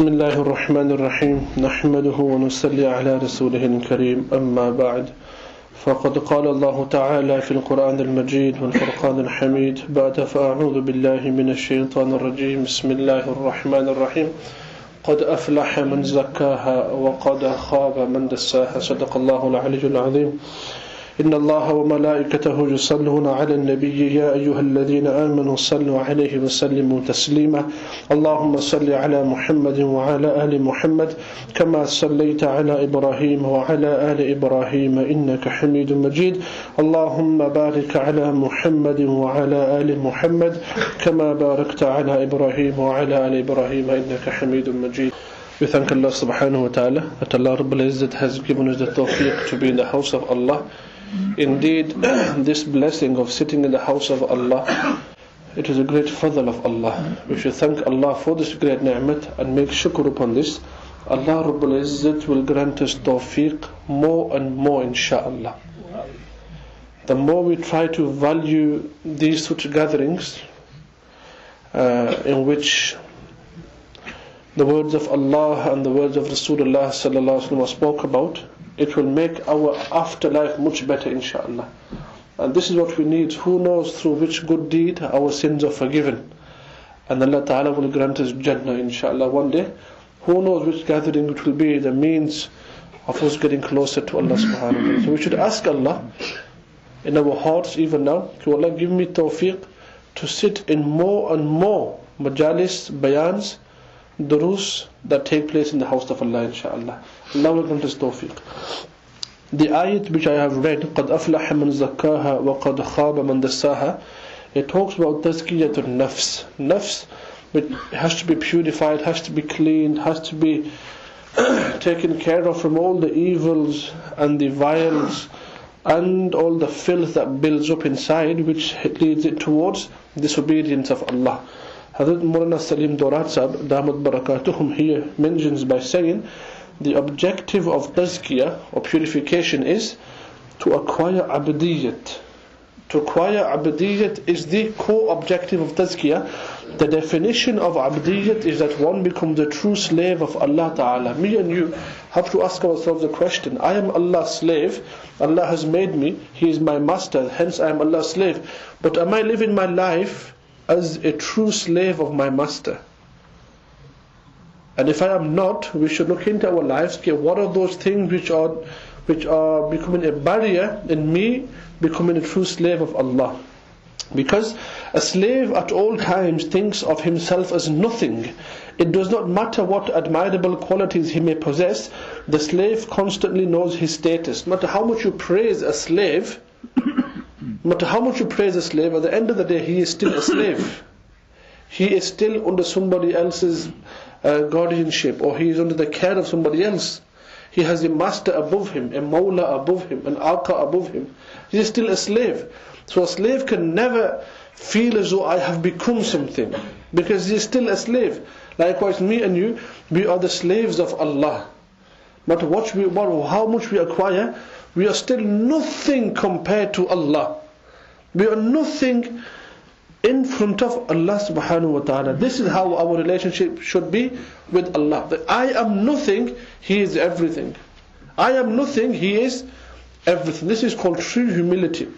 بسم الله الرحمن الرحيم نحمده ونصلي على رسوله الكريم أما بعد فقد قال الله تعالى في القرآن المجيد والفرقان الحميد بعد فأعوذ بالله من الشيطان الرجيم بسم الله الرحمن الرحيم قد أفلح من زكاها وقد خاب من دساها صدق الله العلي العظيم إن الله وملائكته يصلون على النبي يا أيها الذين آمنوا صلوا عليه وسلموا تسليما. اللهم صل على محمد وعلى آل محمد كما صليت على إبراهيم وعلى آل إبراهيم إنك حميد مجيد. اللهم بارك على محمد وعلى آل محمد كما باركت على إبراهيم وعلى آل إبراهيم إنك حميد مجيد. We thank Allah subhanahu wa ta'ala that Allah Rabbul Izzat has given us the tawfiq to be in the house of Allah. Indeed, this blessing of sitting in the house of Allah, it is a great fadl of Allah. We should thank Allah for this great ni'mat and make shukr upon this. Allah Rabbul Izzat will grant us tawfiq more and more inshaAllah. The more we try to value these such gatherings uh, in which the words of Allah and the words of Rasulullah wasallam spoke about, it will make our afterlife much better inshallah. And this is what we need. Who knows through which good deed our sins are forgiven. And Allah Ta'ala will grant us Jannah inshallah one day. Who knows which gathering it will be the means of us getting closer to Allah subhanahu wa ta'ala. So we should ask Allah in our hearts even now to Allah give me tawfiq to sit in more and more majalis, bayans durus that take place in the house of Allah inshallah. Allah will grant us tawfiq. The ayat which I have read, قَدْ أَفْلَحَ مَنْ زَكَّاهَا وَقَدْ خَابَ مَنْ دَسَّاهَا It talks about tazkiyat nafs. Nafs it has to be purified, has to be cleaned, has to be taken care of from all the evils and the vials and all the filth that builds up inside which leads it towards disobedience of Allah. Hazrat Maulana Salim Dhorat Sahib, Damat Barakatuhum, here mentions by saying the objective of tazkiyah or purification is to acquire abadiyat. To acquire abadiyat is the core objective of tazkiyah. The definition of abadiyat is that one becomes the true slave of Allah Ta'ala. Me and you have to ask ourselves the question I am Allah's slave, Allah has made me, He is my master, hence I am Allah's slave. But am I living my life as a true slave of my master. And if I am not, we should look into our lives. Okay, what are those things which are which are becoming a barrier in me becoming a true slave of Allah? Because a slave at all times thinks of himself as nothing. It does not matter what admirable qualities he may possess, the slave constantly knows his status. No matter how much you praise a slave, no matter how much you praise a slave, at the end of the day, he is still a slave. He is still under somebody else's uh, guardianship, or he is under the care of somebody else. He has a master above him, a mawla above him, an aka above him. He is still a slave. So a slave can never feel as though I have become something, because he is still a slave. Likewise, me and you, we are the slaves of Allah. But what we, what, how much we acquire, we are still nothing compared to Allah. We are nothing in front of Allah subhanahu wa ta'ala. This is how our relationship should be with Allah. I am nothing, He is everything. I am nothing, He is everything. This is called true humility.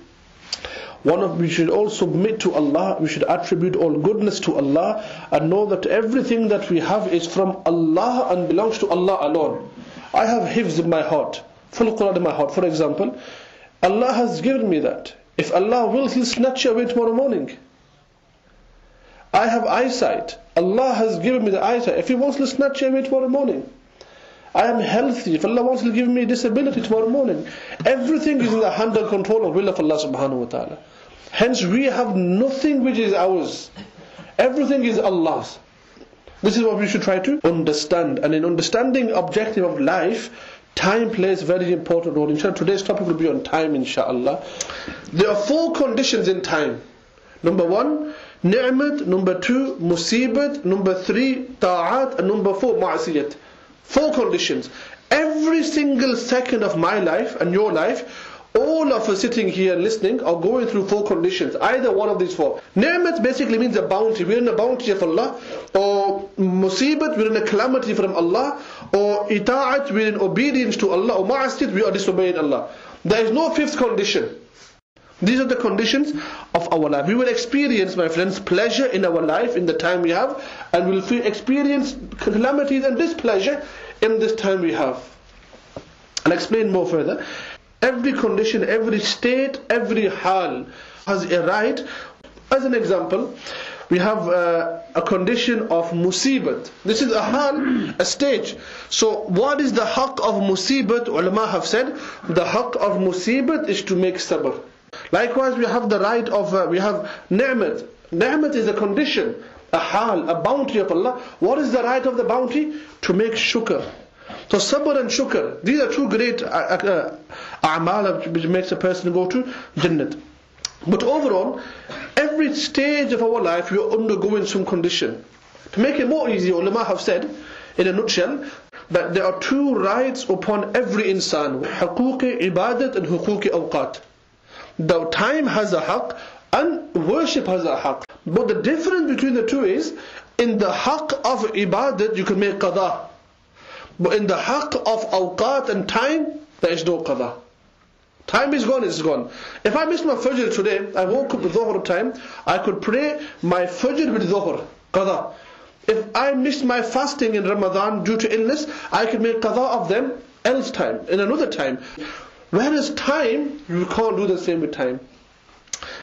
One of we should all submit to Allah, we should attribute all goodness to Allah and know that everything that we have is from Allah and belongs to Allah alone. I have hifz in my heart, full Quran in my heart. For example, Allah has given me that. If Allah will, He'll snatch you away tomorrow morning. I have eyesight. Allah has given me the eyesight. If He wants, He'll snatch you away tomorrow morning. I am healthy. If Allah wants, He'll give me a disability tomorrow morning. Everything is in the hand and control of will of Allah subhanahu wa ta'ala. Hence, we have nothing which is ours. Everything is Allah's. This is what we should try to understand. And in understanding objective of life, Time plays a very important role. Inshallah, today's topic will be on time, inshallah. There are four conditions in time. Number one, ni'mat. Number two, musibat. Number three, ta'at. And number four, ma'asiyat. Four conditions. Every single second of my life and your life, all of us sitting here listening are going through four conditions, either one of these four. Ni'mat basically means a bounty, we're in a bounty of Allah, or musibat, we're in a calamity from Allah, or ita'at, we're in obedience to Allah, or ma'asit, we are disobeying Allah. There is no fifth condition. These are the conditions of our life. We will experience, my friends, pleasure in our life in the time we have, and we'll experience calamities and displeasure in this time we have. I'll explain more further. Every condition, every state, every hal has a right. As an example, we have uh, a condition of musibat. This is a hal, a stage. So what is the haqq of musibat? Ulama have said, the haqq of musibat is to make sabr. Likewise, we have the right of, uh, we have ni'mat. Ni'mat is a condition, a hal, a bounty of Allah. What is the right of the bounty? To make shukr. So sabr and shukr, these are two great uh, uh, a'mal which makes a person go to Jannat. But overall, every stage of our life we are undergoing some condition. To make it more easy, ulama have said, in a nutshell, that there are two rights upon every insan, حقوق ibadat and حقوق awqat. The time has a haqq and worship has a haqq. But the difference between the two is, in the haqq of ibadat you can make qada. but in the haqq of awqat and time, there is no qada. Time is gone, it's gone. If I miss my fajr today, I woke up with dhuhr time, I could pray my fajr with dhuhr, qada. If I miss my fasting in Ramadan due to illness, I could make qada of them else time, in another time. Whereas time, you can't do the same with time.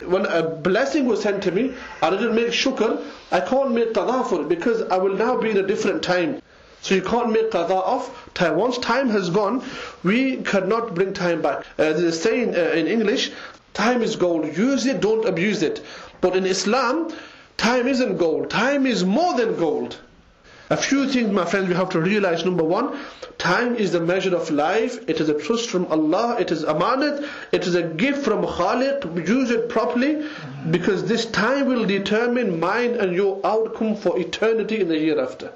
When a blessing was sent to me, I didn't make shukr, I can't make qada for it because I will now be in a different time. So you can't make qada of time. Once time has gone, we cannot bring time back. Uh, a saying uh, in English, time is gold. Use it, don't abuse it. But in Islam, time isn't gold. Time is more than gold. A few things, my friends, we have to realize. Number one, time is the measure of life. It is a trust from Allah. It is amanat. It is a gift from Khaliq. Use it properly because this time will determine mine and your outcome for eternity in the hereafter.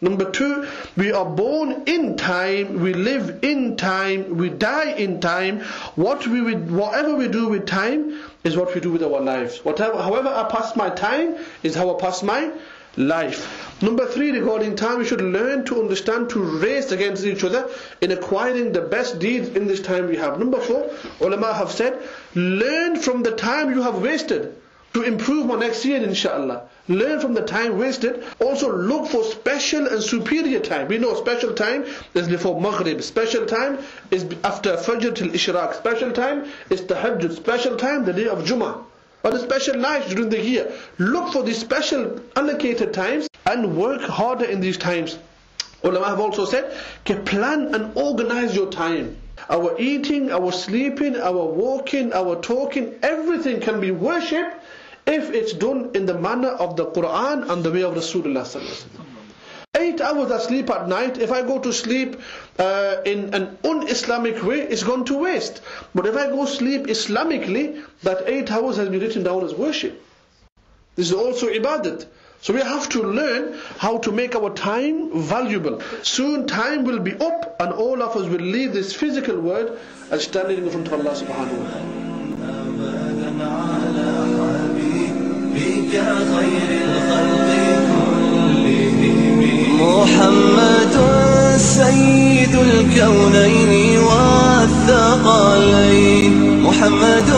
Number two, we are born in time, we live in time, we die in time. What we whatever we do with time is what we do with our lives. Whatever, however I pass my time is how I pass my life. Number three, regarding time, we should learn to understand to race against each other in acquiring the best deeds in this time we have. Number four, ulama have said, learn from the time you have wasted to improve my next year inshallah. Learn from the time wasted. Also look for special and superior time. We know special time is before Maghrib. Special time is after Fajr till Ishraq. Special time is Tahajjud. Special time the day of Jummah or the special nights during the year. Look for these special allocated times and work harder in these times. Ulama have also said, plan and organize your time. Our eating, our sleeping, our walking, our talking, everything can be worship if it's done in the manner of the Quran and the way of Rasulullah Eight hours of sleep at night, if I go to sleep uh, in an un-Islamic way, it's gone to waste. But if I go sleep Islamically, that eight hours has been written down as worship. This is also ibadat. So we have to learn how to make our time valuable. Soon time will be up and all of us will leave this physical world and standing in front of Allah subhanahu wa ta'ala. محمد سيد الكونين والثقلين. محمد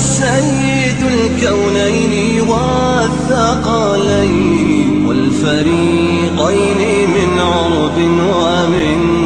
سيد الكونين والثقلين. والفريقين من عرب ومن